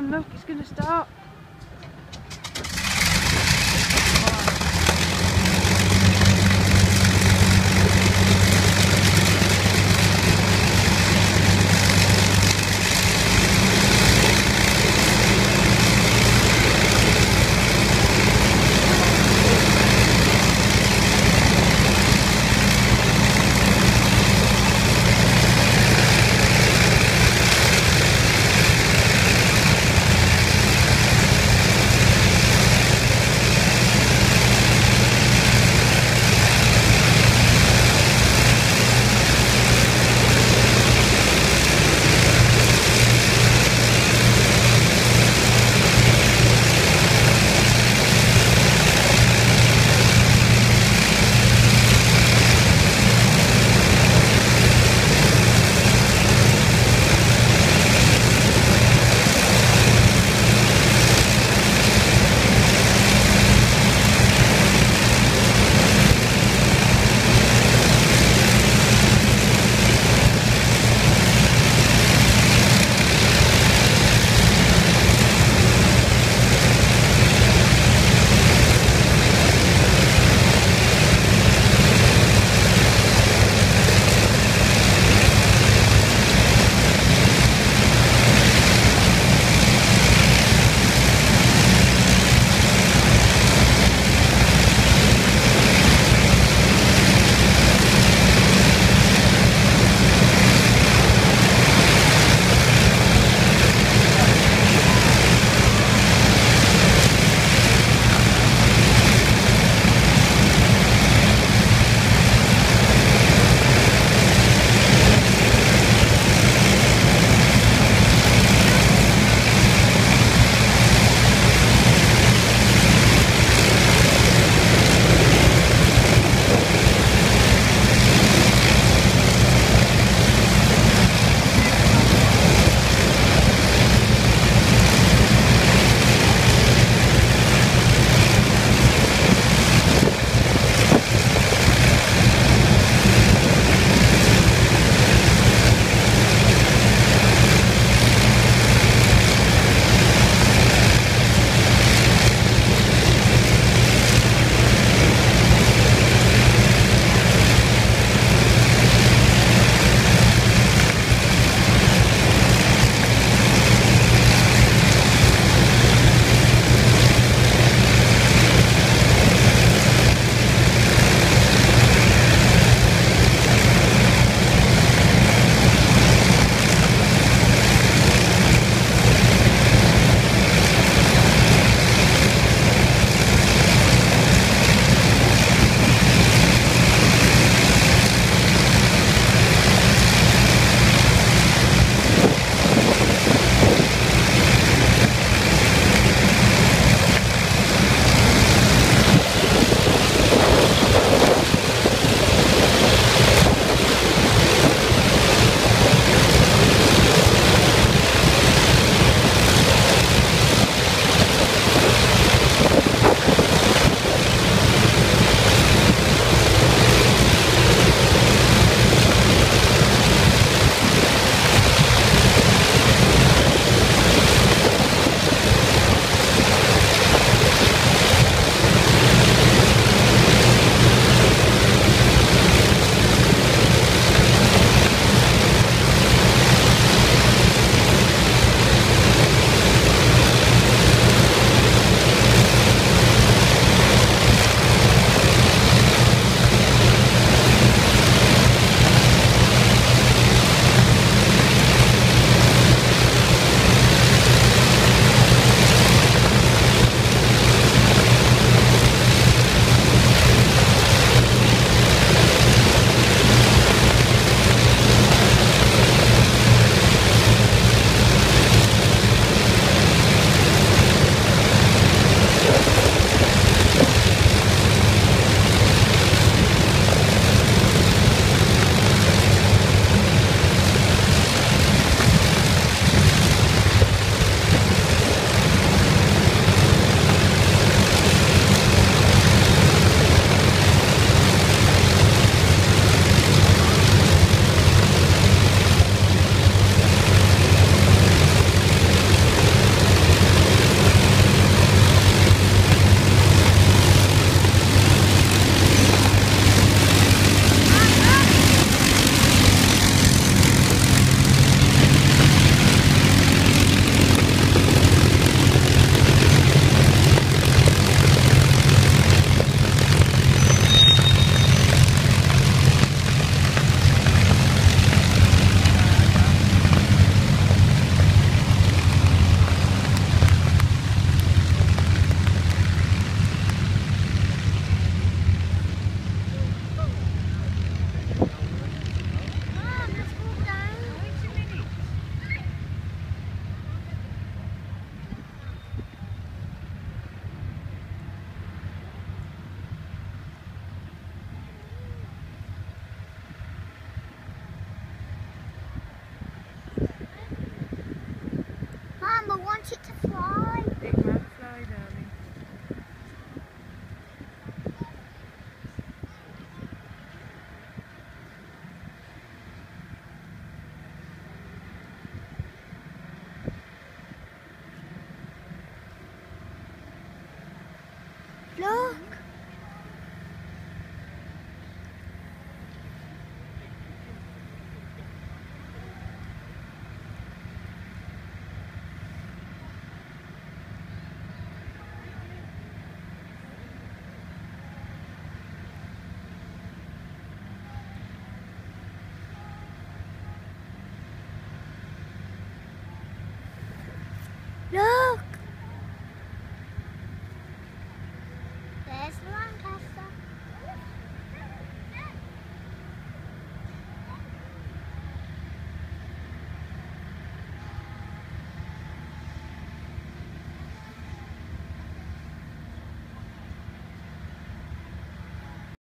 on, look, it's going to start. it to fly.